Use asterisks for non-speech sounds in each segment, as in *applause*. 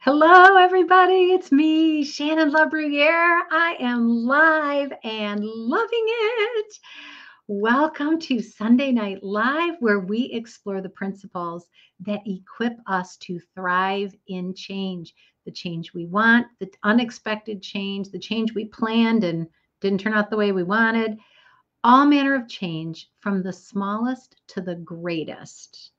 Hello, everybody. It's me, Shannon LaBruyere. I am live and loving it. Welcome to Sunday Night Live, where we explore the principles that equip us to thrive in change the change we want, the unexpected change, the change we planned and didn't turn out the way we wanted, all manner of change from the smallest to the greatest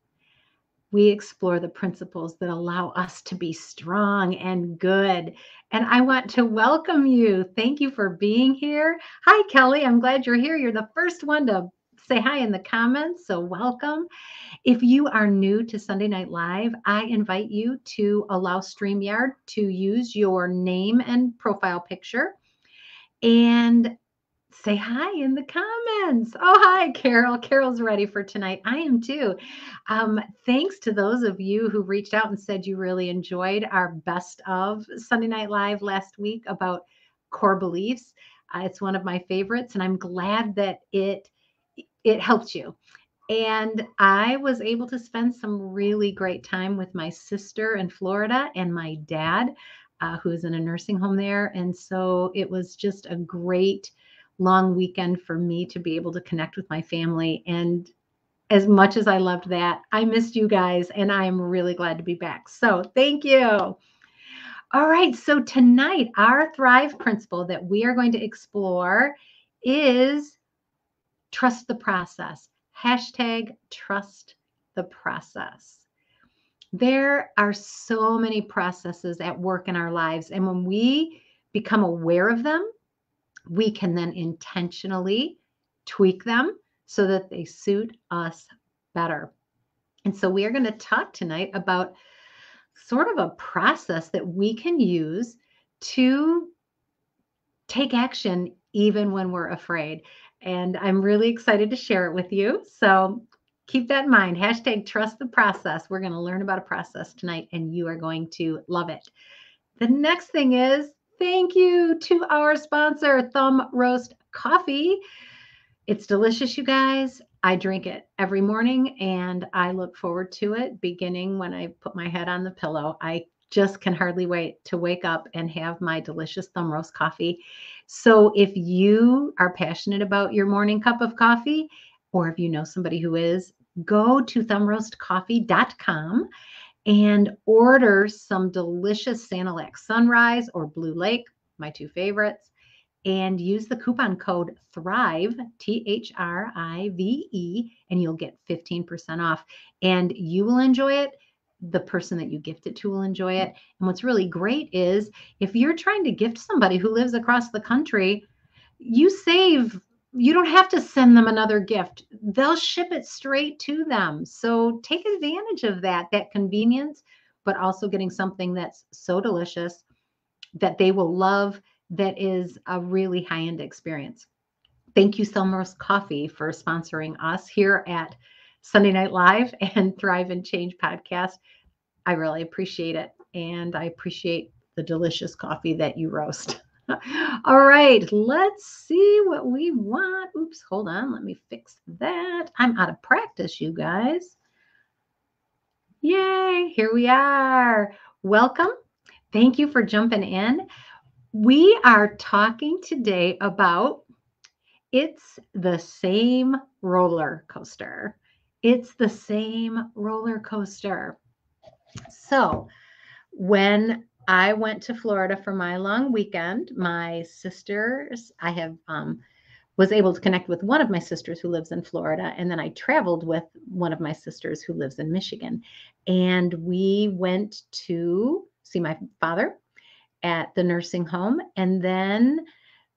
we explore the principles that allow us to be strong and good. And I want to welcome you. Thank you for being here. Hi, Kelly. I'm glad you're here. You're the first one to say hi in the comments. So, welcome. If you are new to Sunday Night Live, I invite you to allow StreamYard to use your name and profile picture. And say hi in the comments. Oh, hi, Carol. Carol's ready for tonight. I am too. Um, thanks to those of you who reached out and said you really enjoyed our best of Sunday Night Live last week about core beliefs. Uh, it's one of my favorites, and I'm glad that it it helped you. And I was able to spend some really great time with my sister in Florida and my dad, uh, who is in a nursing home there. And so it was just a great long weekend for me to be able to connect with my family. And as much as I loved that, I missed you guys and I am really glad to be back. So thank you. All right. So tonight, our Thrive principle that we are going to explore is trust the process. Hashtag trust the process. There are so many processes at work in our lives. And when we become aware of them, we can then intentionally tweak them so that they suit us better. And so we are going to talk tonight about sort of a process that we can use to take action even when we're afraid. And I'm really excited to share it with you. So keep that in mind. Hashtag trust the process. We're going to learn about a process tonight, and you are going to love it. The next thing is Thank you to our sponsor, Thumb Roast Coffee. It's delicious, you guys. I drink it every morning and I look forward to it beginning when I put my head on the pillow. I just can hardly wait to wake up and have my delicious thumb roast coffee. So, if you are passionate about your morning cup of coffee, or if you know somebody who is, go to thumbroastcoffee.com and order some delicious Sanilac Sunrise or Blue Lake, my two favorites, and use the coupon code THRIVE, T H R I V E, and you'll get 15% off. And you will enjoy it. The person that you gift it to will enjoy it. And what's really great is if you're trying to gift somebody who lives across the country, you save you don't have to send them another gift. They'll ship it straight to them. So take advantage of that, that convenience, but also getting something that's so delicious that they will love, that is a really high end experience. Thank you, Roast Coffee, for sponsoring us here at Sunday Night Live *laughs* and Thrive and Change podcast. I really appreciate it. And I appreciate the delicious coffee that you roast. *laughs* All right, let's see what we want. Oops, hold on. Let me fix that. I'm out of practice, you guys. Yay, here we are. Welcome. Thank you for jumping in. We are talking today about it's the same roller coaster. It's the same roller coaster. So, when I went to Florida for my long weekend. My sisters, I have um, was able to connect with one of my sisters who lives in Florida, and then I traveled with one of my sisters who lives in Michigan, and we went to see my father at the nursing home, and then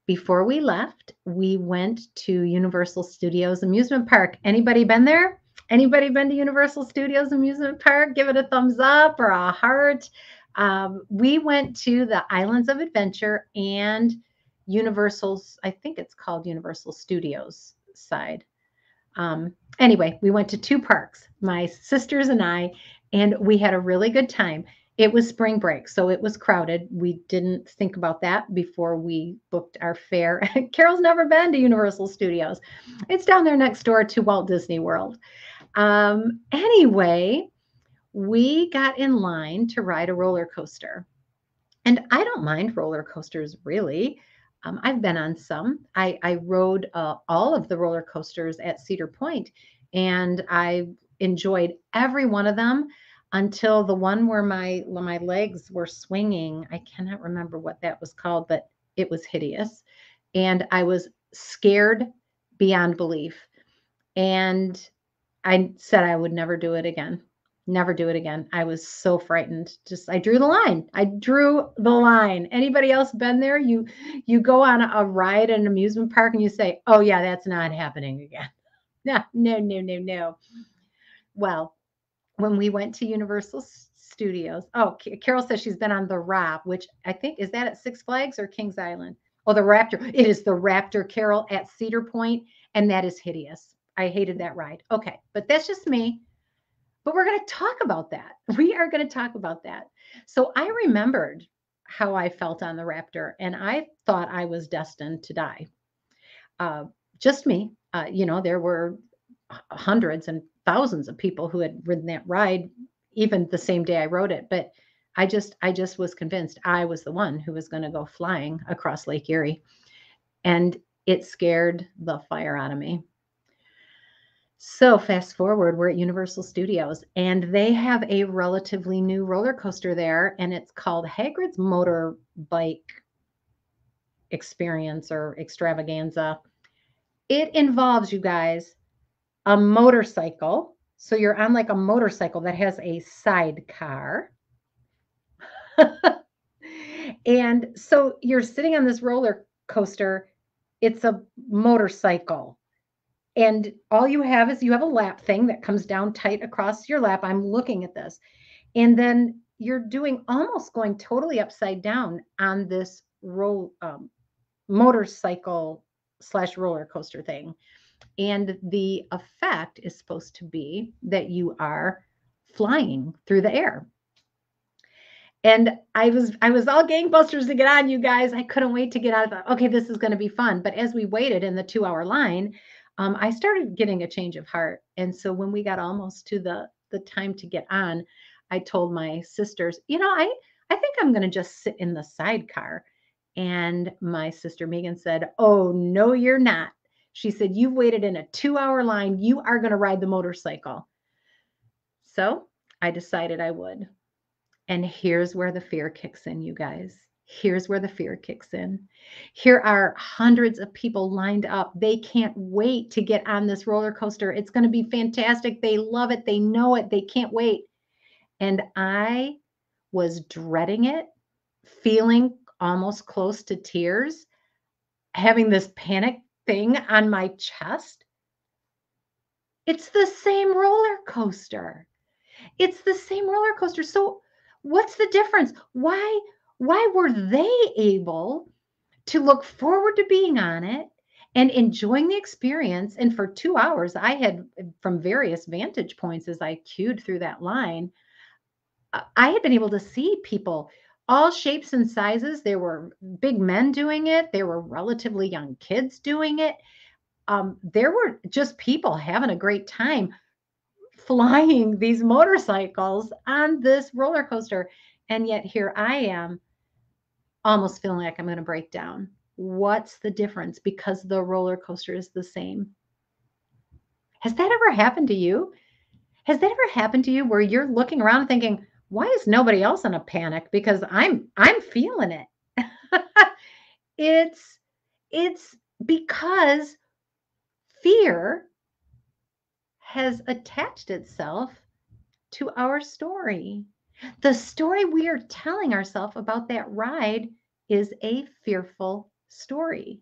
before we left, we went to Universal Studios Amusement Park. Anybody been there? Anybody been to Universal Studios Amusement Park? Give it a thumbs up or a heart. Um, we went to the Islands of Adventure and Universal's, I think it's called Universal Studios side. Um, anyway, we went to two parks, my sisters and I, and we had a really good time. It was spring break, so it was crowded. We didn't think about that before we booked our fare. *laughs* Carol's never been to Universal Studios. It's down there next door to Walt Disney World. Um, anyway, we got in line to ride a roller coaster. And I don't mind roller coasters really. Um, I've been on some. I, I rode uh, all of the roller coasters at Cedar Point, and I enjoyed every one of them until the one where my my legs were swinging. I cannot remember what that was called, but it was hideous, and I was scared beyond belief. And I said I would never do it again. Never do it again. I was so frightened. Just I drew the line. I drew the line. Anybody else been there? You you go on a ride at an amusement park and you say, "Oh yeah, that's not happening again." *laughs* No, no, no, no, no. Well, when we went to Universal Studios, oh, Carol says she's been on the ROP, which I think is that at Six Flags or Kings Island? Oh, the Raptor. It is the Raptor, Carol, at Cedar Point, and that is hideous. I hated that ride. Okay, but that's just me. But we're going to talk about that. *laughs* We are going to talk about that. So I remembered how I felt on the Raptor, and I thought I was destined to die. Uh, just me. Uh, you know, there were hundreds and thousands of people who had ridden that ride, even the same day I rode it. But I just, I just was convinced I was the one who was going to go flying across Lake Erie, and it scared the fire out of me. So fast forward, we're at Universal Studios and they have a relatively new roller coaster there and it's called Hagrid's Motorbike Experience or Extravaganza. It involves you guys a motorcycle. So you're on like a motorcycle that has a sidecar. *laughs* and so you're sitting on this roller coaster. It's a motorcycle and all you have is you have a lap thing that comes down tight across your lap. I'm looking at this. And then you're doing almost going totally upside down on this roll um, motorcycle slash roller coaster thing. And the effect is supposed to be that you are flying through the air. And I was I was all gangbusters to get on, you guys. I couldn't wait to get out of the okay, this is going to be fun. But as we waited in the two hour line, um, I started getting a change of heart. And so when we got almost to the the time to get on, I told my sisters, you know, I I think I'm going to just sit in the sidecar. And my sister Megan said, "Oh, no you're not." She said, "You've waited in a 2-hour line. You are going to ride the motorcycle." So, I decided I would. And here's where the fear kicks in, you guys. Here's where the fear kicks in. Here are hundreds of people lined up. They can't wait to get on this roller coaster. It's going to be fantastic. They love it. They know it. They can't wait. And I was dreading it, feeling almost close to tears, having this panic thing on my chest. It's the same roller coaster. It's the same roller coaster. So, what's the difference? Why why were they able to look forward to being on it and enjoying the experience? And for two hours, I had from various vantage points as I queued through that line, uh, I had been able to see people all shapes and sizes. There were big men doing it, there were relatively young kids doing it. Um, there were just people having a great time flying *laughs* these motorcycles on this roller coaster. And yet here I am almost feeling like I'm going to break down. What's the difference? Because the roller coaster is the same. Has that ever happened to you? Has that ever happened to you where you're looking around and thinking, why is nobody else in a panic? Because I'm I'm feeling it. *laughs* it's it's because fear has attached itself to our story. The story we are telling ourselves about that ride is a fearful story.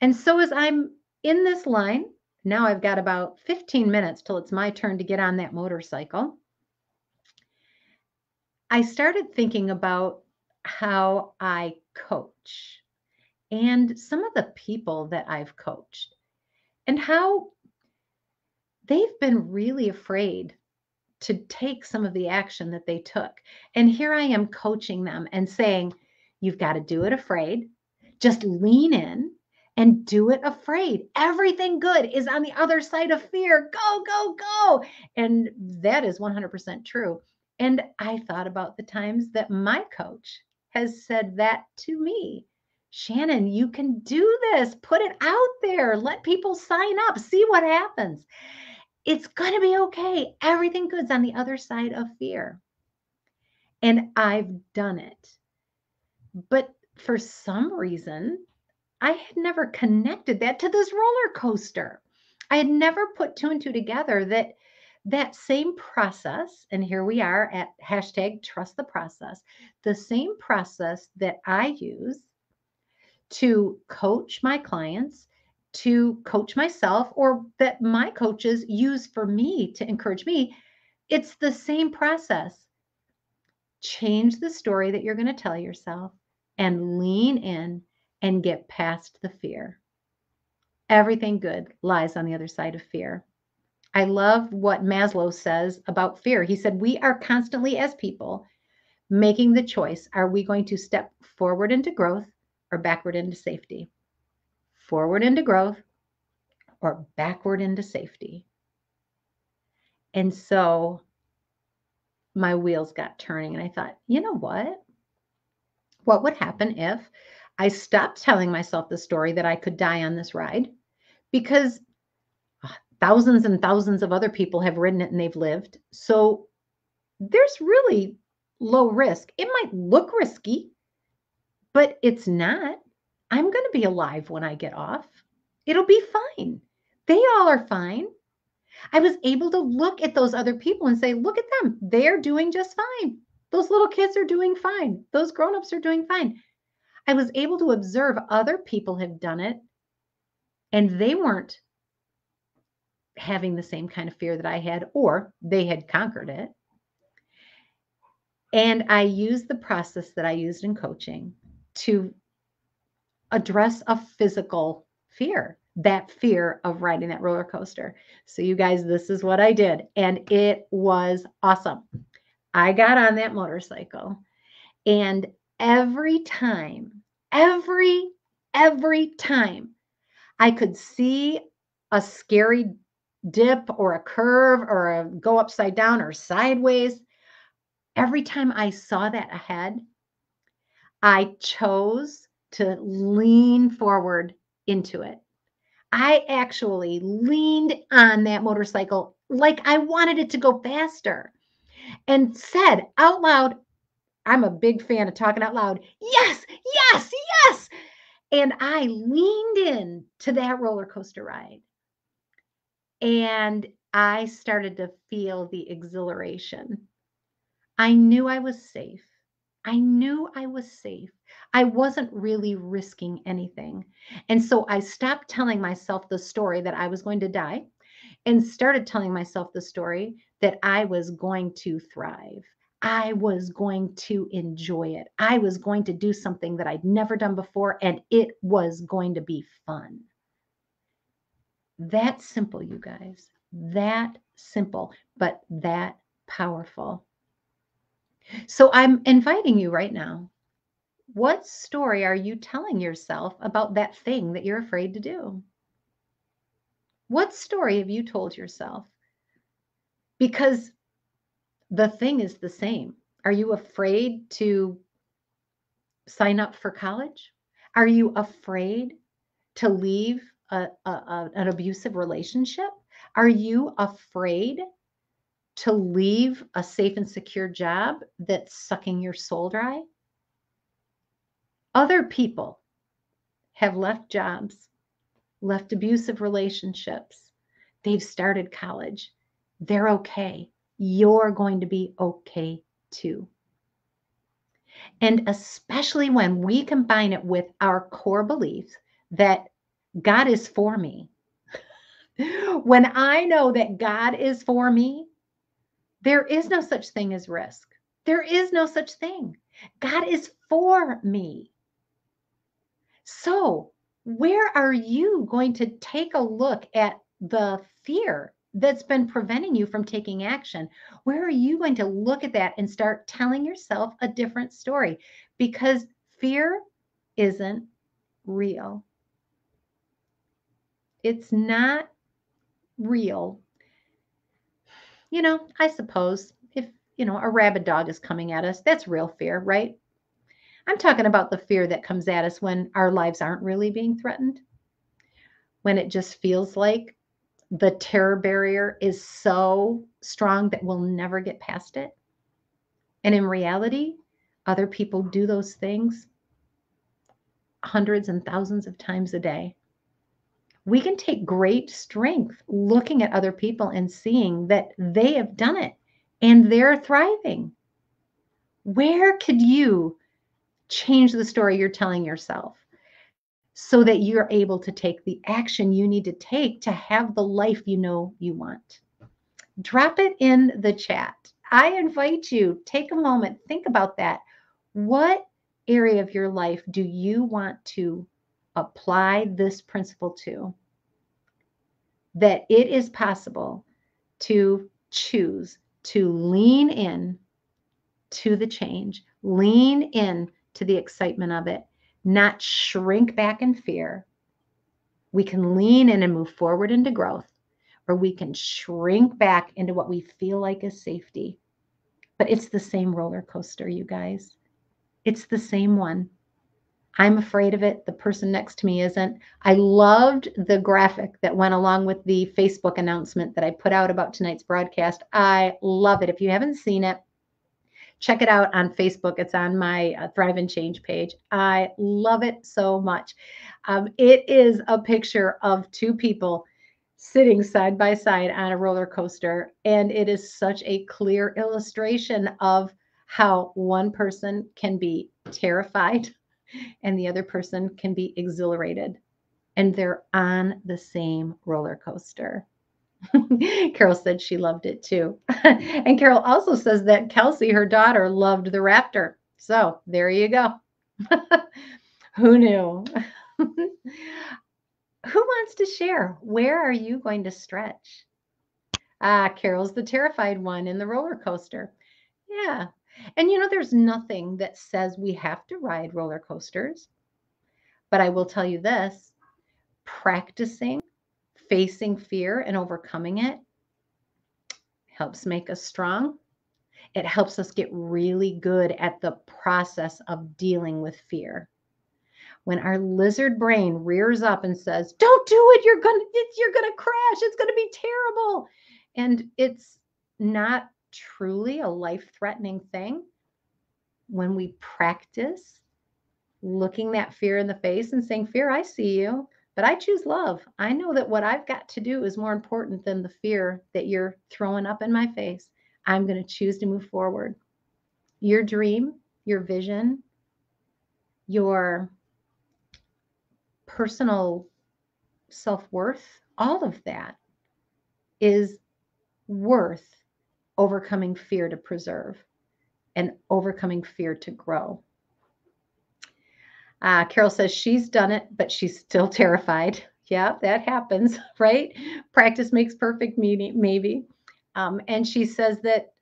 And so, as I'm in this line, now I've got about 15 minutes till it's my turn to get on that motorcycle. I started thinking about how I coach and some of the people that I've coached and how they've been really afraid to take some of the action that they took. And here I am coaching them and saying, you've got to do it afraid. Just lean in and do it afraid. Everything good is on the other side of fear. Go, go, go. And that is 100% true. And I thought about the times that my coach has said that to me. Shannon, you can do this. Put it out there. Let people sign up. See what happens. It's going to be okay. Everything good's on the other side of fear. And I've done it. But for some reason, I had never connected that to this roller coaster. I had never put two and two together that that same process, and here we are at hashtag trust the process, the same process that I use to coach my clients, to coach myself, or that my coaches use for me to encourage me, it's the same process. Change the story that you're going to tell yourself and lean in and get past the fear. Everything good lies on the other side of fear. I love what Maslow says about fear. He said, We are constantly, as people, making the choice are we going to step forward into growth or backward into safety? Forward into growth or backward into safety. And so my wheels got turning, and I thought, you know what? What would happen if I stopped telling myself the story that I could die on this ride because ah, thousands and thousands of other people have ridden it and they've lived. So there's really low risk. It might look risky, but it's not. I'm going to be alive when I get off. It'll be fine. They all are fine. I was able to look at those other people and say, look at them. They're doing just fine. Those little kids are doing fine. Those grown-ups are doing fine. I was able to observe other people have done it and they weren't having the same kind of fear that I had, or they had conquered it. And I used the process that I used in coaching to address a physical fear, that fear of riding that roller coaster. So, you guys, this is what I did, and it was awesome. I got on that motorcycle, and every time every every time I could see a scary dip or a curve or a go upside down or sideways, every time I saw that ahead, I chose to lean forward into it. I actually leaned on that motorcycle like I wanted it to go faster and said out loud, I'm a big fan of talking out loud. Yes, yes, yes. And I leaned in to that roller coaster ride. And I started to feel the exhilaration. I knew I was safe. I knew I was safe. I wasn't really risking anything. And so I stopped telling myself the story that I was going to die and started telling myself the story that I was going to thrive. I was going to enjoy it. I was going to do something that I'd never done before, and it was going to be fun. That simple, you guys. That simple, but that powerful. So I'm inviting you right now. What story are you telling yourself about that thing that you're afraid to do? What story have you told yourself? Because the thing is the same. Are you afraid to sign up for college? Are you afraid to leave a, a, an abusive relationship? Are you afraid to leave a safe and secure job that's sucking your soul dry? Other people have left jobs, left abusive relationships. They've started college. They're okay you're going to be okay too. And especially when we combine it with our core beliefs that God is for me. *laughs* when I know that God is for me, there is no such thing as risk. There is no such thing. God is for me. So, where are you going to take a look at the fear that's been preventing you from taking action. Where are you going to look at that and start telling yourself a different story? Because fear isn't real. it's not real. You know, I suppose if, you know, a rabid dog is coming at us, that's real fear, right? I'm talking about the fear that comes at us when our lives aren't really being threatened, when it just feels like the terror barrier is so strong that we'll never get past it. And in reality, other people do those things hundreds and thousands of times a day. We can take great strength looking at other people and seeing that they have done it and they're thriving. Where could you change the story you're telling yourself so that you're able to take the action you need to take to have the life you know you want? Drop it in the chat. I invite you, take a moment, think about that. What area of your life do you want to apply this principle to? That it is possible to choose to lean in to the change, lean in to the excitement of it, not shrink back in fear. We can lean in and move forward into growth, or we can shrink back into what we feel like is safety. But it's the same roller coaster, you guys. It's the same one. I'm afraid of it. The person next to me isn't. I loved the graphic that went along with the Facebook announcement that I put out about tonight's broadcast. I love it. If you haven't seen it, check it out on Facebook. It's on my uh, Thrive and Change page. I love it so much. Um, it is a picture of two people sitting side by side on a roller coaster, and it is such a clear illustration of how one person can be terrified and the other person can be exhilarated and they're on the same roller coaster. *laughs* Carol said she loved it too. *laughs* and Carol also says that Kelsey, her daughter, loved the raptor. So there you go. *laughs* Who knew? Who wants to share? Where are you going to stretch? Ah, Carol's the terrified one in the roller coaster. Yeah, and you know, there's nothing that says we have to ride roller coasters. But I will tell you this practicing facing fear and overcoming it helps make us strong. It helps us get really good at the process of dealing with fear. When our lizard brain rears up and says, "Don't do it. You're going to you're going to crash. It's going to be terrible." And it's not truly a life threatening thing, when we practice looking that fear in the face and saying, Fear, I see you, but I choose love. I know that what I've got to do is more important than the fear that you're throwing up in my face. I'm going to choose to move forward. Your dream, your vision, your personal self worth, all of that is worth overcoming fear to preserve and overcoming fear to grow. Uh, Carol says she's done it, but she's still *laughs* terrified. Yeah, that happens, *laughs* right? Practice makes perfect, maybe. Um, and she says that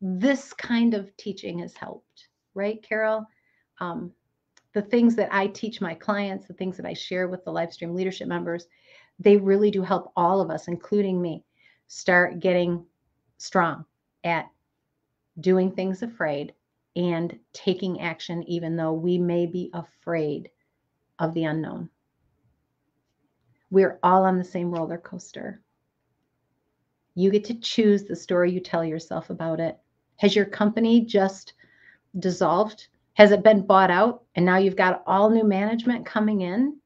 this kind of teaching has helped, right, Carol? Um, the things that I teach my clients, the things that I share with the Livestream leadership members, they really do help all of us, including me, start getting strong at doing things afraid and taking action, even though we may be afraid of the unknown. We're all on the same roller coaster. You get to choose the story you tell yourself about it. Has your company just dissolved? Has it been bought out and now you've got all new management coming in?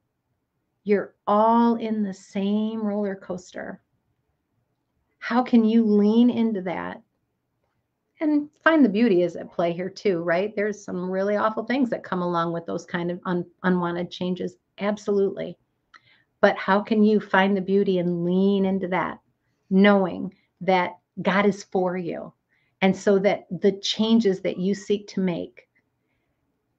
You're all in the same roller coaster. How can you lean into that and find the beauty is at play here too, right? There's some really awful things that come along with those kind of un- unwanted changes. Absolutely. But how can you find the beauty and lean into that, knowing that God is for you? And so that the changes that you seek to make,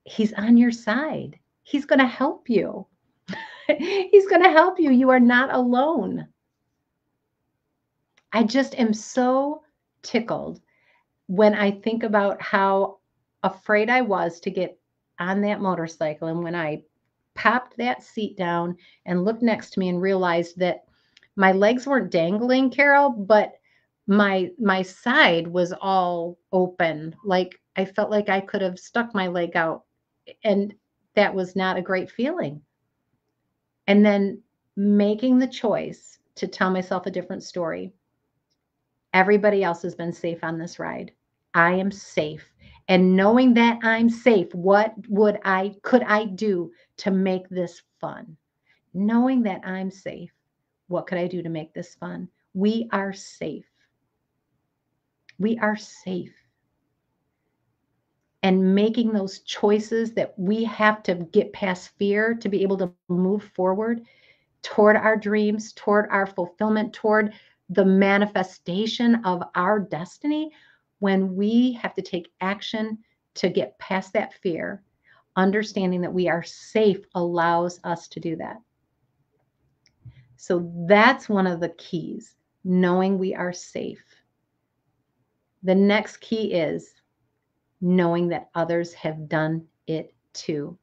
He's on your side. He's going to help you. *laughs* He's going to help you. You are not alone. I just am so tickled when I think about how afraid I was to get on that motorcycle and when I popped that seat down and looked next to me and realized that my legs weren't dangling, Carol, but my my side was all open. Like I felt like I could have stuck my leg out and that was not a great feeling. And then making the choice to tell myself a different story. Everybody else has been safe on this ride. I am safe. And knowing that I'm safe, what would I could I do to make this fun? Knowing that I'm safe, what could I do to make this fun? We are safe. We are safe. And making those choices that we have to get past fear to be able to move forward toward our dreams, toward our fulfillment, toward the manifestation of our destiny, when we have to take action to get past that fear, understanding that we are safe allows us to do that. So that's one of the keys, knowing we are safe. The next key is knowing that others have done it too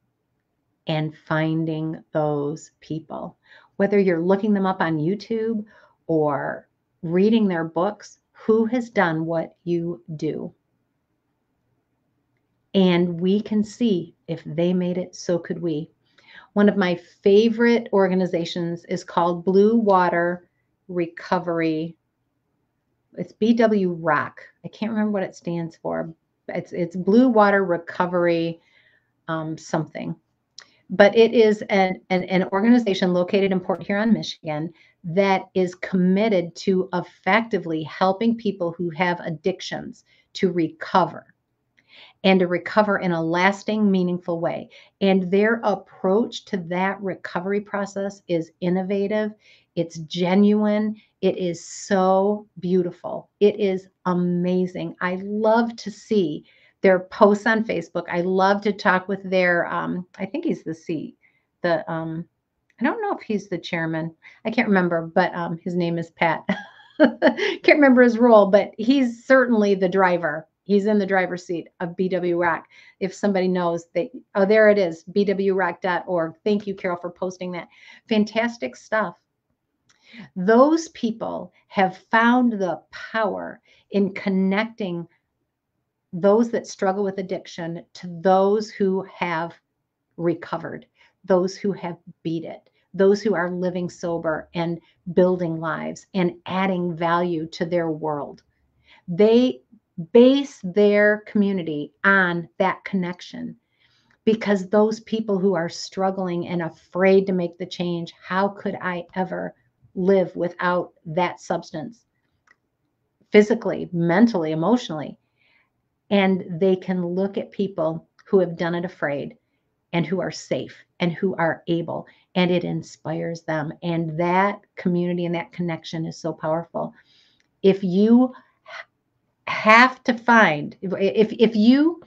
and finding those people. Whether you're looking them up on YouTube or reading their books, who has done what you do? And we can see if they made it, so could we. One of my favorite organizations is called Blue Water Recovery. It's BWROC. I can't remember what it stands for. It's it's Blue Water Recovery um, something but it is an, an, an, organization located in Port Huron, Michigan, that is committed to effectively helping people who have addictions to recover and to recover in a lasting, meaningful way. And their approach to that recovery process is innovative, it's genuine, it is so beautiful, it is amazing. I love to see their posts on Facebook. I love to talk with their, um, I think he's the C, the, um, I don't know if he's the chairman. I can't remember, but um, his name is Pat. *laughs* can't remember his role, but he's certainly the driver. He's in the driver's seat of BWROC. If somebody knows that, oh, there it is, bwroc.org. Thank you, Carol, for posting that. Fantastic stuff. Those people have found the power in connecting those that struggle with addiction to those who have recovered, those who have beat it, those who are living sober and building lives and adding value to their world. They base their community on that connection because those people who are struggling and afraid to make the change, how could I ever live without that substance? Physically, mentally, emotionally and they can look at people who have done it afraid and who are safe and who are able and it inspires them. And that community and that connection is so powerful. If you have to find if if you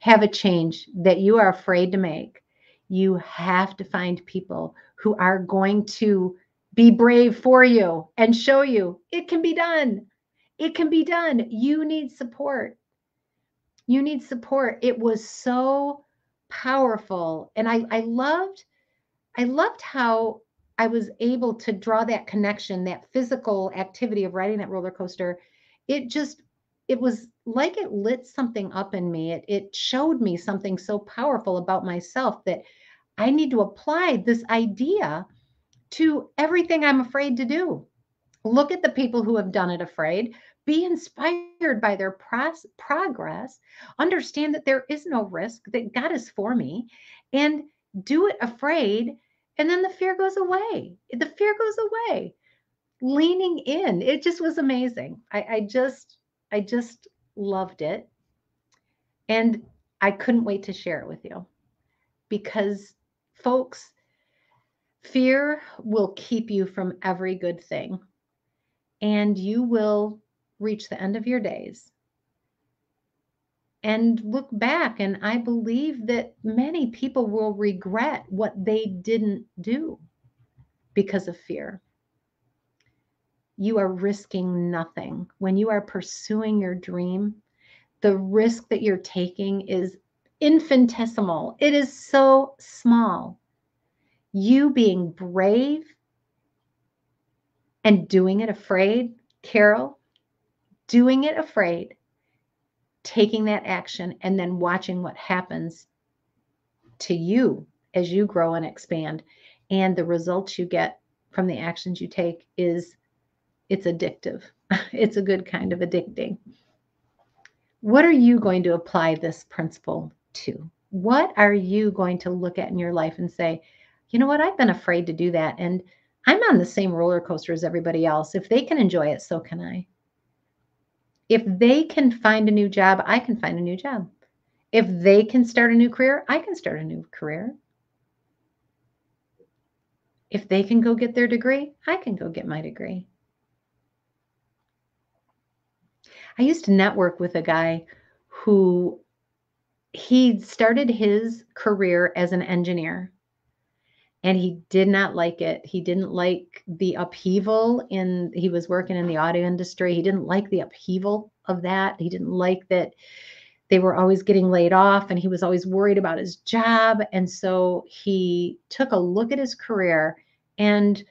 have a change that you are afraid to make you have to find people who are going to be brave for you and show you it can be done. It can be done. You need support. You need support. It was so powerful. And I, I loved, I loved how I was able to draw that connection, that physical activity of riding that roller coaster. It just, it was like it lit something up in me. It, it showed me something so powerful about myself that I need to apply this idea to everything I'm afraid to do. Look at the people who have done it afraid be inspired by their pros- progress, understand that there is no risk, that God is for me, and do it afraid. And then the fear goes away. The fear goes away. Leaning in, it just was amazing. I, I just, I just loved it. And I couldn't wait to share it with you because, folks, fear will keep you from every good thing. And you will reach the end of your days and look back. And I believe that many people will regret what they didn't do because of fear. You are risking nothing. When you are pursuing your dream, the risk that you're taking is infinitesimal, it is so small. you being brave and doing it afraid, Carol, doing it afraid, taking that action, and then watching what happens to you as you grow and expand. And the results you get from the actions you take is it's addictive. *laughs* it's a good kind of addicting. What are you going to apply this principle to? What are you going to look at in your life and say, you know what, I've been afraid to do that. And I'm on the same roller coaster as everybody else. If they can enjoy it, so can I. If they can find a new job, I can find a new job. If they can start a new career, I can start a new career. If they can go get their degree, I can go get my degree. I used to network with a guy who he started his career as an engineer and he did not like it. He didn't like the upheaval in he was working in the audio industry. He didn't like the upheaval of that. He didn't like that they were always getting laid off and he was always worried about his job and so he took a look at his career and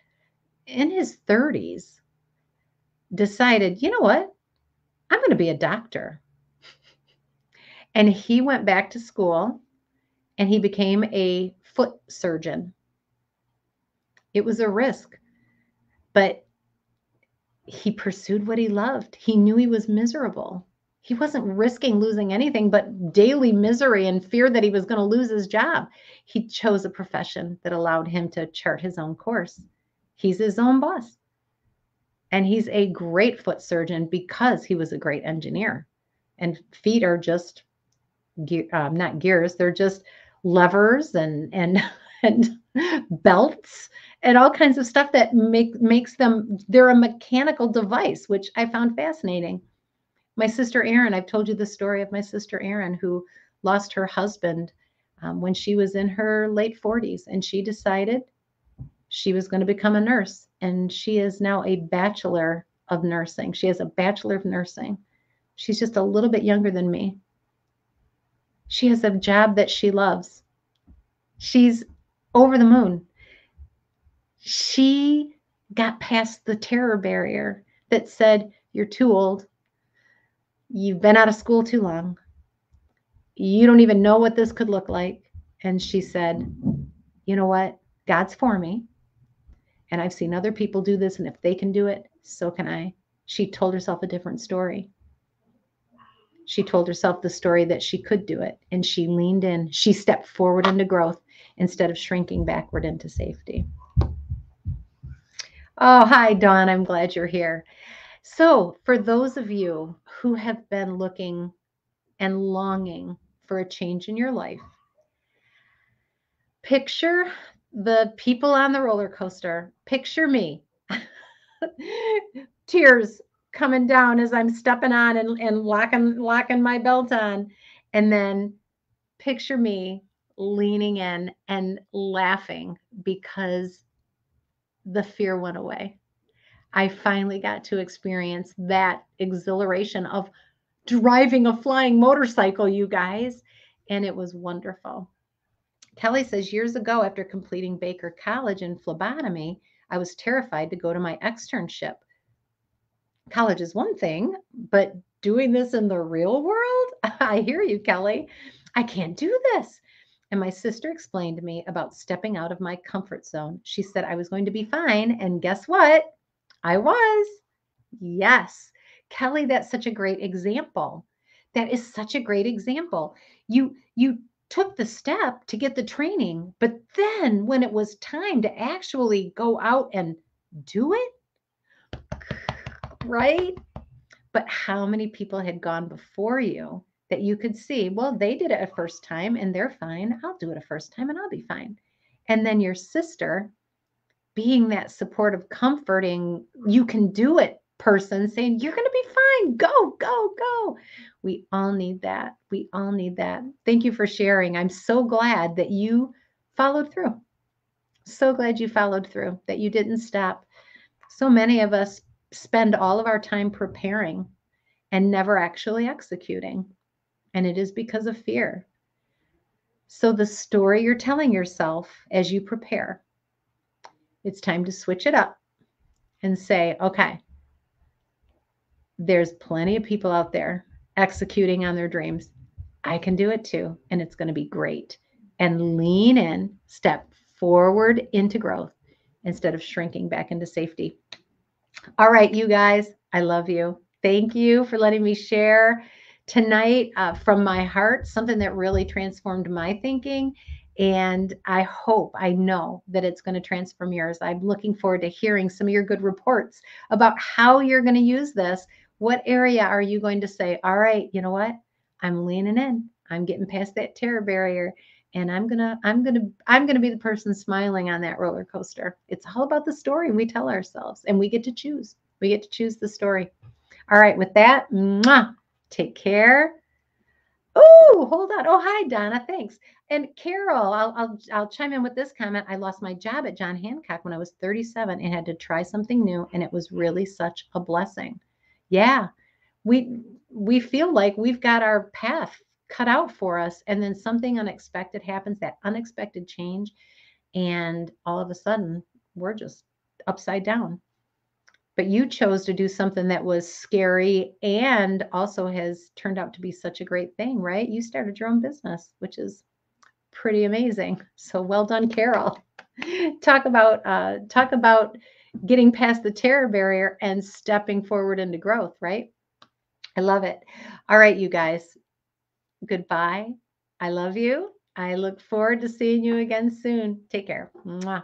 in his 30s decided, "You know what? I'm going to be a doctor." and he went back to school and he became a foot surgeon it was a risk, but he pursued what he loved. He knew he was miserable. He wasn't risking losing anything but daily misery and fear that he was going to lose his job. He chose a profession that allowed him to chart his own course. He's his own boss. And he's a great foot surgeon because he was a great engineer. And feet are just um, not gears, they're just levers and and *laughs* and *laughs* belts and all kinds of stuff that make makes them they're a mechanical device which i found fascinating. My sister erin i've told you the story of my sister erin who lost her husband um, when she was in her late 40s and she decided she was going to become a nurse and she is now a bachelor of nursing. She has a bachelor of nursing. She's just a little bit younger than me. She has a job that she loves. She's over the moon she got past the terror barrier that said, You're too old. You've been out of school too long. You don't even know what this could look like. And she said, You know what? God's for me. And I've seen other people do this. And if they can do it, so can I. She told herself a different story. She told herself the story that she could do it. And she leaned in. She stepped forward into growth instead of shrinking backward into safety. Oh, hi, Dawn. I'm glad you're here. So, for those of you who have been looking and longing for a change in your life, picture the people on the roller coaster. Picture me. *laughs* Tears coming down as I'm stepping on and, and locking locking my belt on. And then picture me leaning in and laughing because the fear went away. I finally got to experience that exhilaration of driving a flying motorcycle, you guys. And it was wonderful. Kelly says years ago, after completing Baker College in phlebotomy, I was terrified to go to my externship. College is one thing, but doing this in the real world, *laughs* I hear you, Kelly. I can't do this. And my sister explained to me about stepping out of my comfort zone. She said I was going to be fine. And guess what? I was. Yes. Kelly, that's such a great example. That is such a great example. You you took the step to get the training, but then when it was time to actually go out and do it, *sighs* right? But how many people had gone before you that you could see, well, they did it a first time and they're fine. I'll do it a first time and I'll be fine. And then your sister being that supportive, comforting, you can do it person saying, You're going to be fine. Go, go, go. We all need that. We all need that. Thank you for sharing. I'm so glad that you followed through. So glad you followed through, that you didn't stop. So many of us spend all of our time preparing and never actually executing and it is because of fear. So, the story you're telling yourself as you prepare, It's time to switch it up and say, okay, there's plenty of people out there executing on their dreams. I can do it too, and it's going to be great. And lean in, step forward into growth instead of shrinking back into safety. All right, you guys, I love you. Thank you for letting me share tonight uh, from my heart, something that really transformed my thinking. And I hope, I know that it's going to transform yours. I'm looking forward to hearing some of your good reports about how you're going to use this. What area are you going to say, all right, you know what? I'm leaning in. I'm getting past that terror barrier and I'm going to I'm going to I'm going to be the person smiling on that roller coaster. It's all about the story we tell ourselves and we get to choose. We get to choose the story. All right, with that, mwah, take care. Oh, hold on. Oh, hi, Donna. Thanks. And Carol, I'll, I'll I'll chime in with this comment. I lost my job at John Hancock when I was 37 and had to try something new, and it was really such a blessing. Yeah, we we feel like we've got our path cut out for us, and then something unexpected happens, that unexpected change, and all of a sudden we're just upside down but you chose to do something that was scary and also has turned out to be such a great thing, right? You started your own business, which is pretty amazing. *laughs* So well done, Carol. *laughs* talk about uh, talk about getting past the terror barrier and stepping forward into growth, right? I love it. All right, you guys. Goodbye. I love you. I look forward to seeing you again soon. Take care. Mwah.